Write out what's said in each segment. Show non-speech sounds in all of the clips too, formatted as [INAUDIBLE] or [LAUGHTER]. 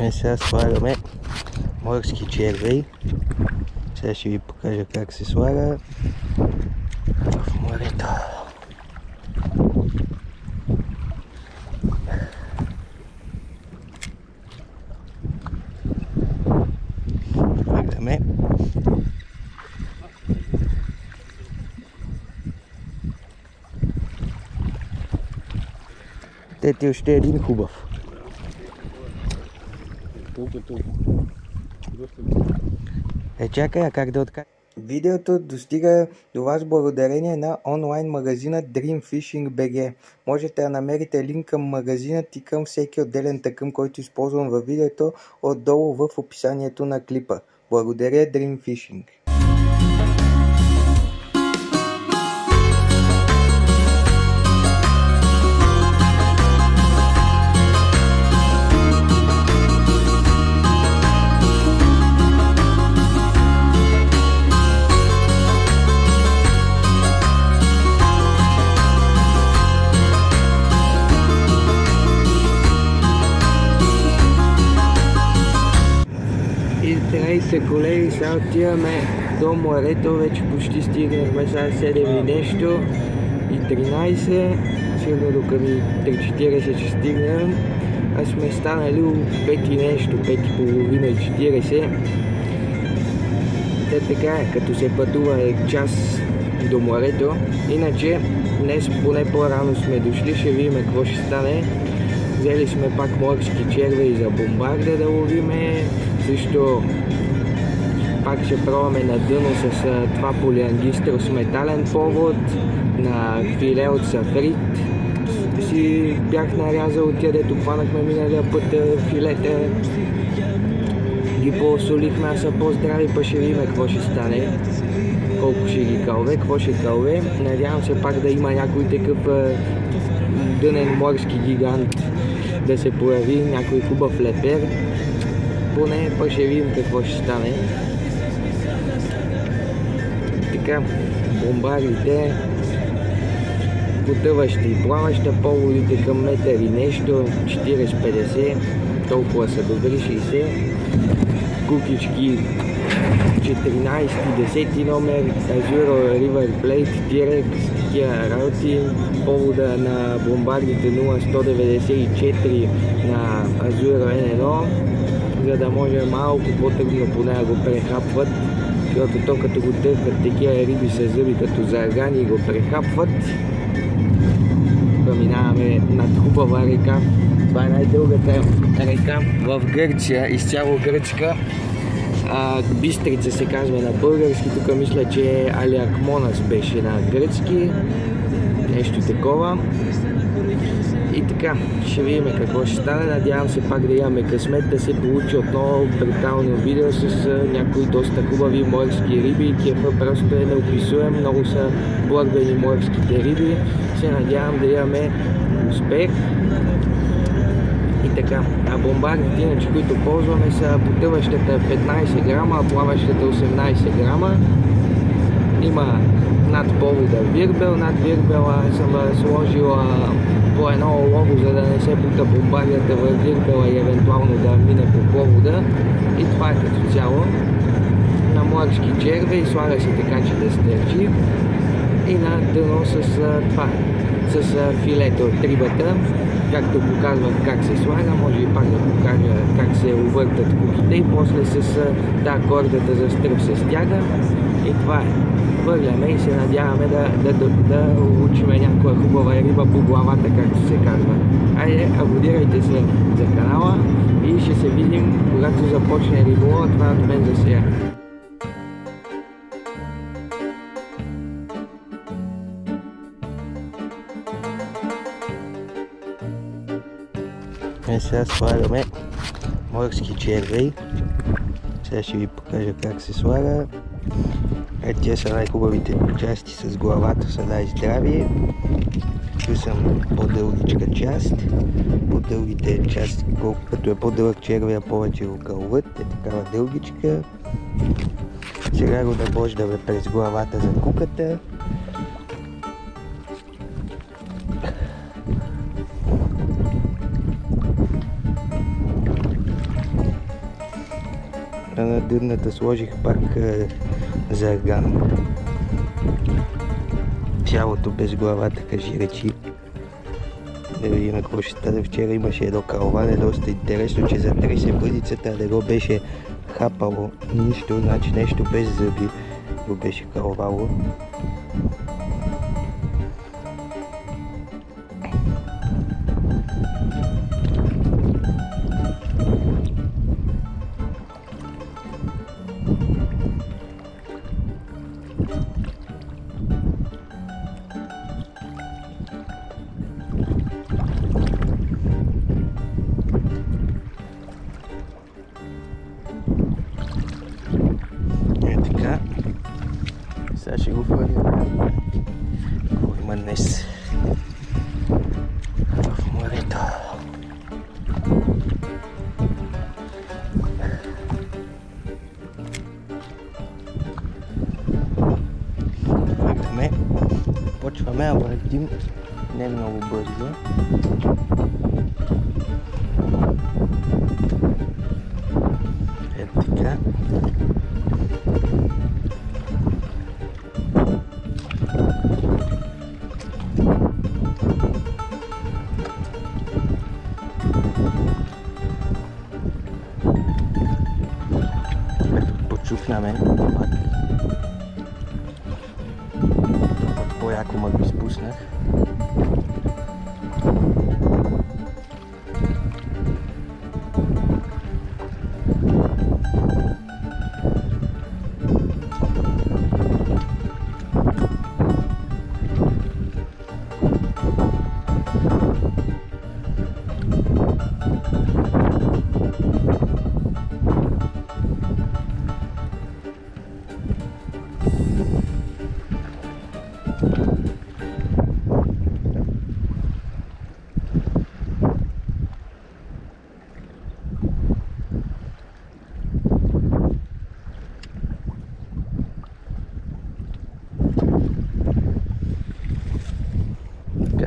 Е, сега слагаме морски червей. Сега ще ви покажа как се слага в морето. Те ти още един хубав. Е, чакай, а как да откажа? Видеото достига до вас благодарение на онлайн магазина Dream Fishing BG. Можете да намерите линк към магазинът и към всеки отделен тъкъм, който използвам във видеото, отдолу в описанието на клипа. Благодаря Dream Fishing. Сега отиваме до морето, вече почти стигнахме сега 7 и нещо и 13, сигурно до към 3.40 ще стигнем. А сме станали у 5 и нещо, 5 и половина и 40. Те така е, като се пътува е час до морето. Иначе днес поне по-рано сме дошли, ще видим какво ще стане. Взели сме пак морски червей за бомбарда да ловиме. Също пак ще пробваме на дъно с това полиангистър с метален повод, на филе от сафрит. Си бях нарязал тия, дето хванахме миналия път филета. Ги посолихме, а са по-здрави, па ще видим какво ще стане. Колко ще ги калве, какво ще калве. Надявам се пак да има някой такъв дънен морски гигант да се появи, някой хубав лепер. Поне пък ще видим какво ще стане. Така, бомбарите, потъваща и плаваща, поводите към метър и нещо, 40-50, толкова са добри, 60. Кукички 14, 10 номер, Azure River Plate, T-Rex, такива работи, повода на бомбардите 0194 на Azure N1, за да може малко по-трудно поне да го прехапват, защото то като го търкат такива риби с зъби като заргани го прехапват. Преминаваме над хубава река. Това е най-дългата река в Гърция, изцяло гръцка. А, Бистрица се казва на български, тук мисля, че Алиакмонас беше на гръцки. Нещо такова. Така, ще видим какво ще стане. Надявам се пак да имаме късмет да се получи отново брутално видео с някои доста хубави морски риби. Кефа просто е неописуем. Много са благодарни морските риби. Се надявам да имаме успех. И така, а бомбардите, иначе, които ползваме са потъващата 15 грама, а плаващата 18 грама. Има над повода вирбел, над вирбела съм сложила по едно лого, за да не се бута бомбардията в вирбела и евентуално да мине по повода. И това е като цяло. На морски червей слага се така, че да стърчи. И на дъно с това, с филето от рибата, както показвах как се слага, може и пак да покажа как се увъртат куките и после с тази кордата за стръп се стяга и това е. Хвърляме и се надяваме да, да, да, да учиме някоя хубава риба по главата, както се казва. Айде, абонирайте се за канала и ще се видим, когато започне риболова. Това от мен за сега. Е, сега слагаме морски червей. Сега ще ви покажа как се слага. Те са най-хубавите части с главата, са най-здрави. Чу съм по-дългичка част. По-дългите части, колкото е по-дълъг червея, повече го кълват. Е такава дългичка. Сега го набождаме през главата за куката. А на дъдната сложих пак е, зарган. Цялото без главата, кажи речи. Да видим какво ще стане. Вчера имаше едно караване, доста интересно, че затресе бъдицата, а не го беше хапало нищо, значи нещо без зъби го беше каравало.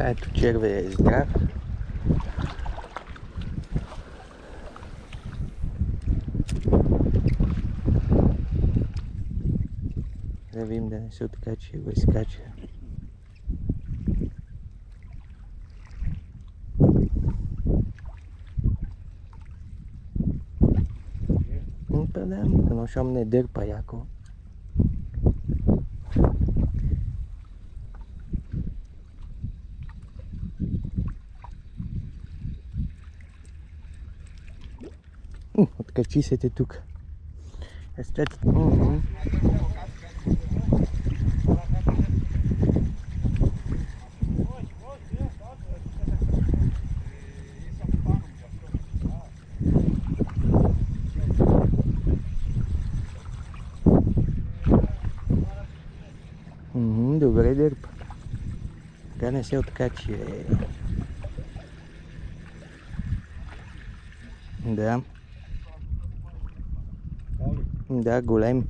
Така ето червея е здрав. Да видим да не се откача и го изкача. М, Па да, но щом не дърпа Откачи се те тук. Е. Мгм, Добре дърпа. Така не се откачи. е. Да. Да, голем.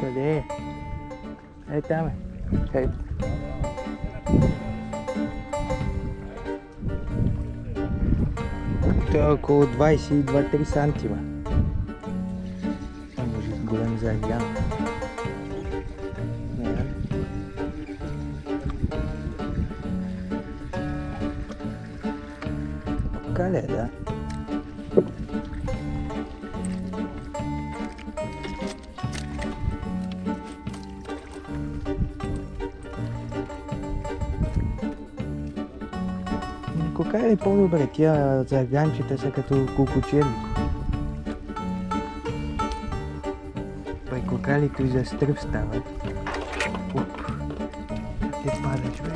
Къде е? Е, там е. Ей. Той е около 22-3 сантима. А може с голям загян. Не. Кале, да. Е по-добре? Тия заганчета са като. Пай кокалито и за стръв стават. Оп. Те пада, човек.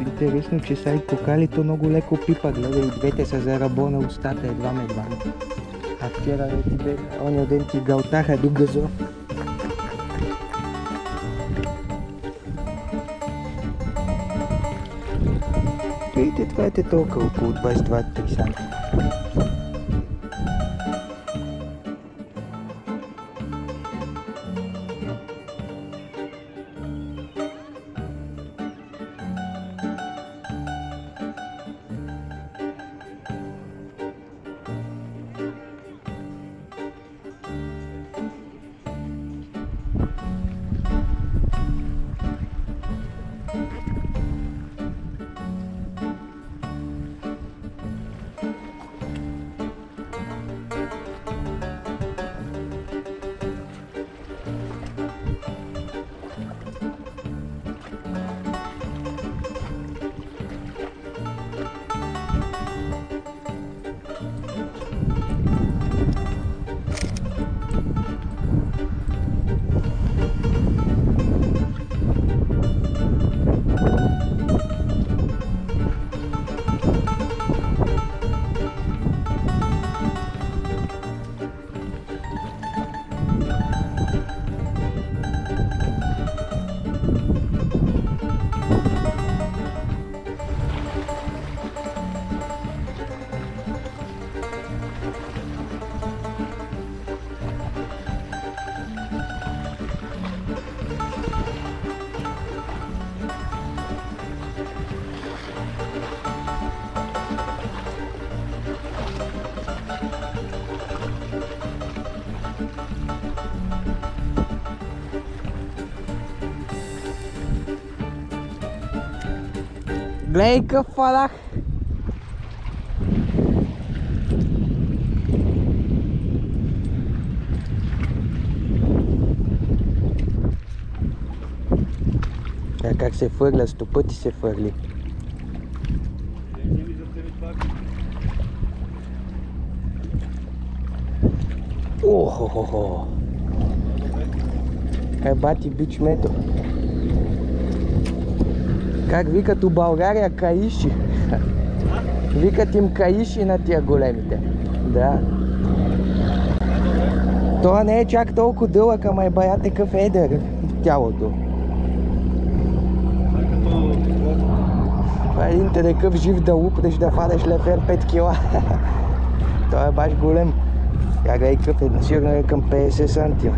Интересно, че са и кокалито много леко пипа. Гледай, двете са за рабо на устата, едва ме едва. А вчера ти бе, оня ден ти галтаха до газо. Това е толкова, около 22-3 см. Гледай какъв фалах! А как се фърля, сто пъти се фърли. Охо-хо-хо! Е, бати бич мето. Как викат у България каиши. Викат им каиши на тия големите. Да. Това не е чак толкова дълъг, ама е бая такъв едър тялото. Това е един такъв жив да упреш да фадеш лефер 5 кила. [LAUGHS] Той е баш голем. Я гледай какъв е, сигурно е към 50 сантима.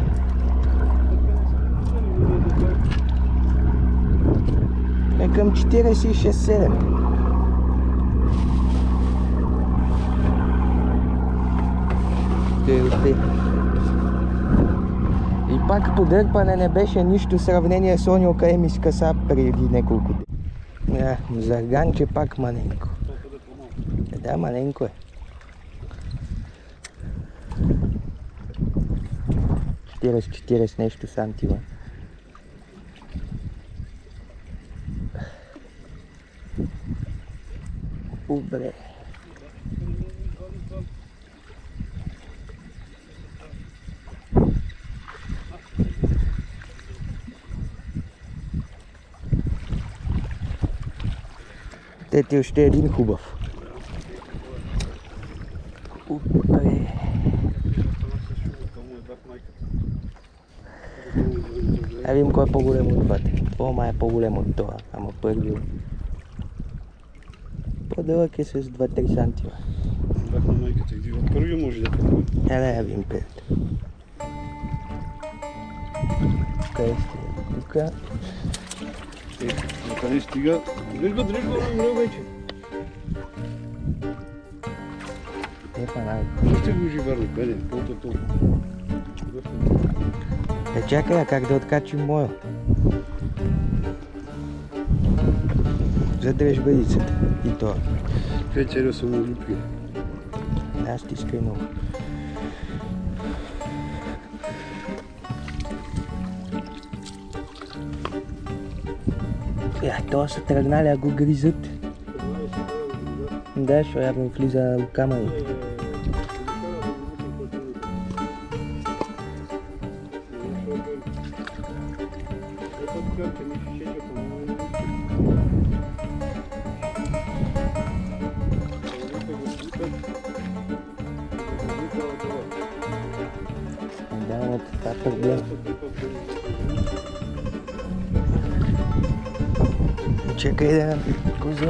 Към 46-7. И пак подърпане не беше нищо в сравнение с ония Емис Касап преди няколко дни. Ja, зарганче пак маленко. Е, да, маленко е. 40-40 нещо сантима. Те ти още един хубав. Упре. Да видим кой е по-голем от двата. Това е по-голем от това, ама първи по-дълъг е с 2-3 сантима. Бах на майката и от първи може да пробва. Я да я видим пред. Къде стига? Тук. Е, къде стига? Дръж го, дръж го, умре вече. Е, фанал. Пусти го живарно, къде? Колко толкова? Е, чакай, а как да откачим моя? Бъдицата. И то. Съм улюпил. Аз ти искай много. Я, това са тръгнали, а го гризат. Да, ще явно влиза в aku bilang c'è che così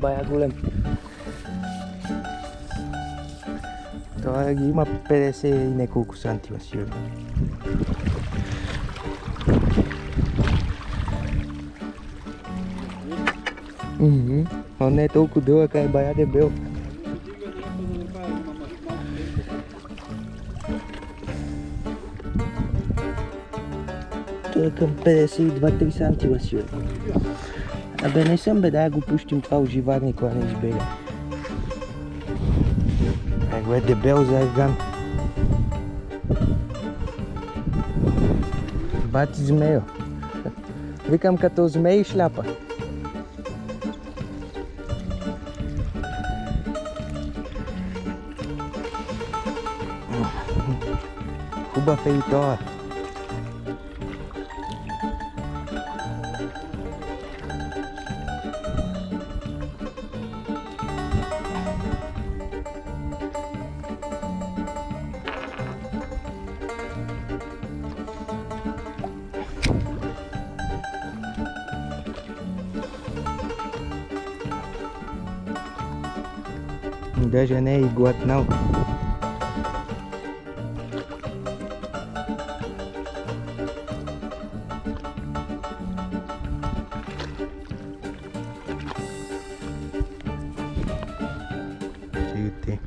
bayar вземем, бе. Това е бая голем. Това ги има 50 и няколко сантима сигурно. Мгм. Он не е толкова дълъг, а е бая дебел. Той е към 52-3 Его е дебел за ерган. Бати змею. Викам като змей шляпа. Хубав е и това. Ти.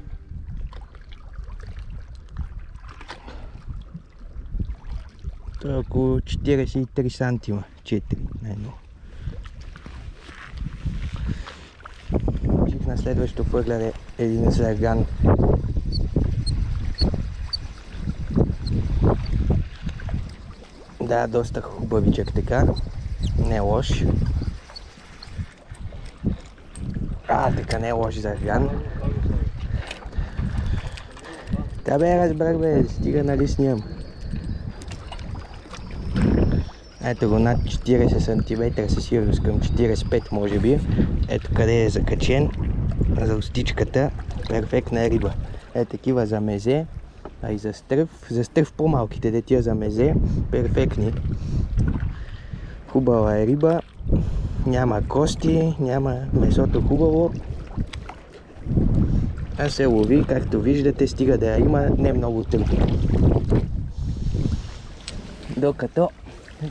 Това е около 43 сантима. 4 най-много. На следващото фърляне един зерган. Да, доста хубавичък така. Не е лош. А, така не е лош зерган. Да бе, разбрах бе, стига нали снимам. Ето го над 40 см със сигурност към 45 може би. Ето къде е закачен за устичката. Перфектна риба. Е такива за мезе, а и за стръв. За стръв по-малките детия за мезе. Перфектни. Хубава е риба. Няма кости, няма месото хубаво. А се лови, както виждате, стига да я има, не много трудно. Докато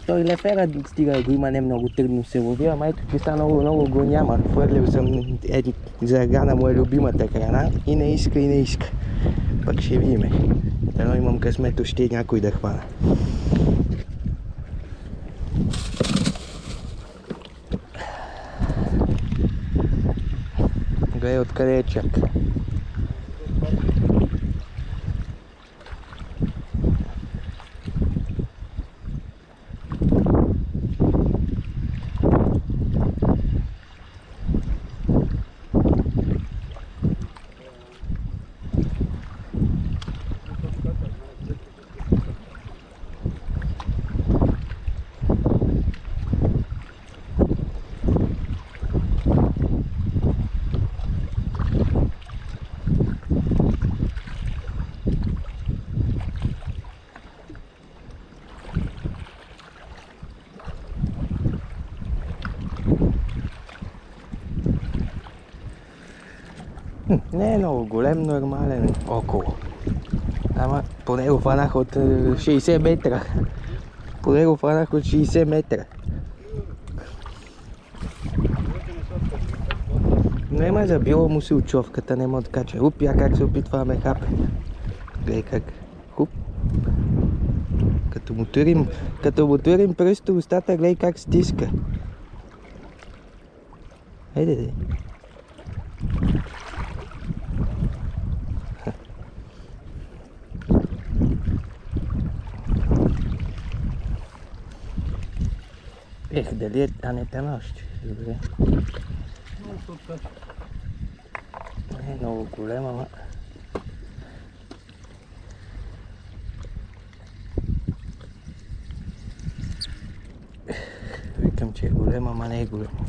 той лефера стига го има не много трудно се лови, ама ето са много, много го няма. Хвърлил съм еди, загана му е любимата храна и не иска и не иска. Пък ще видиме. Едно имам късмето, ще някой да хвана. Гледай откъде е чак. Хм, Не е много голем, нормален около. Ама поне го фанах от е, 60 метра. Поне го фанах от 60 метра. Не ме забила му се очовката, не ме откача. Уп, я как се опитва да ме хапе. Гледай как. Хуп. Като му турим, като му турим пръсто устата, гледай как стиска. Айде, де. Ех, дали е... А не, е още. Добре. Не е много голема, ама... Викам, че е голема, ама не е голема.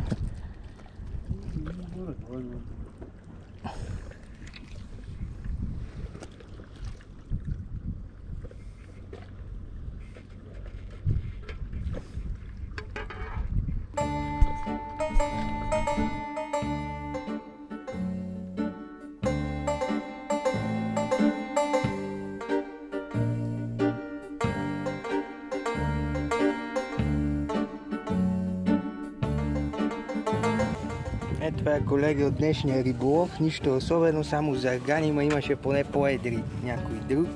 Колеги от днешния риболов. Нищо особено, само за аргани, ма имаше поне по-едри някой друг.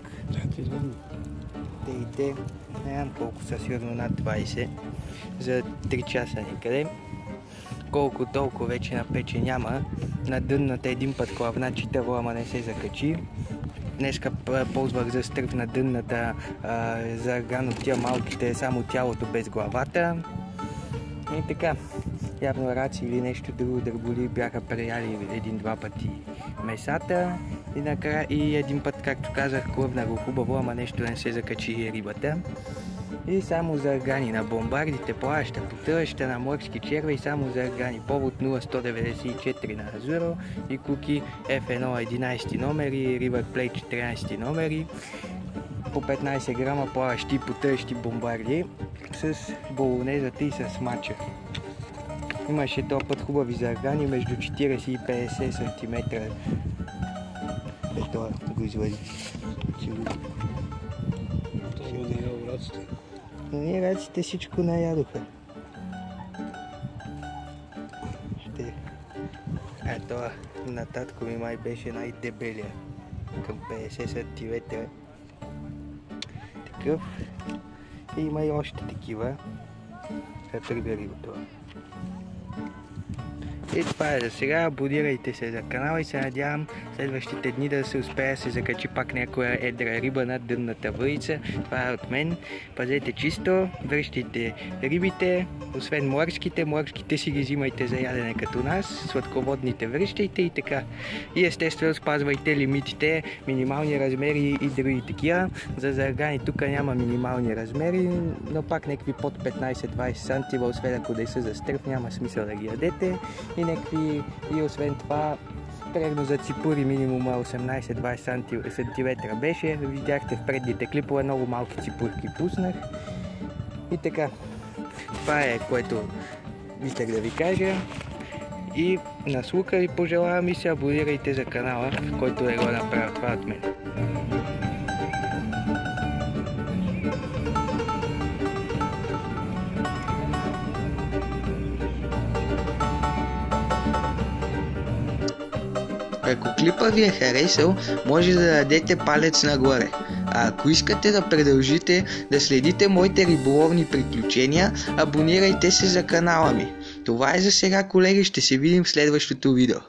Те и те, не знам колко са, сигурно над 20 за 3 часа някъде. Колко толкова вече напече няма. На дънната един път клавна читаво, ама не се закачи. Днеска ползвах за стръв на дънната а, за арган от тия малките, само тялото без главата. И така, явно раци или нещо друго дърболи бяха преяли един-два пъти месата и, накрая, и един път, както казах, клъвна го хубаво, ама нещо не се закачи рибата. И само за аргани на бомбардите, плаща, потъща на морски червей, само за аргани. Повод 0194 на Азуро и куки F1 11 номери, River Plate 14 номери по 15 грама плаващи потъщи бомбарди с болонезата и с мача. Имаше този път хубави заргани между 40 и 50 см. Ето го извади. Ние раците всичко наядоха. Ще... Ето, на татко ми май беше най-дебелия. Към 50 см. Такъв. И има и още такива. Ето го това. И това е за сега. Абонирайте се за канала и се надявам следващите дни да се успее да се закачи пак някоя едра риба на дънната въйца. Това е от мен. Пазете чисто, връщайте рибите, освен морските. Морските си ги взимайте за ядене като нас, сладководните връщайте и така. И естествено спазвайте лимитите, минимални размери и други такива. За заргани тук няма минимални размери, но пак някакви под 15-20 см, освен ако да са за няма смисъл да ги ядете. И някакви, и освен това, примерно за ципури минимум 18-20 см беше. Видяхте в предните клипове, много малки ципурки пуснах. И така, това е което исках да ви кажа. И на слука ви пожелавам и се абонирайте за канала, който е го направил това от мен. Ако клипа ви е харесал, може да дадете палец нагоре. А ако искате да продължите да следите моите риболовни приключения, абонирайте се за канала ми. Това е за сега, колеги, ще се видим в следващото видео.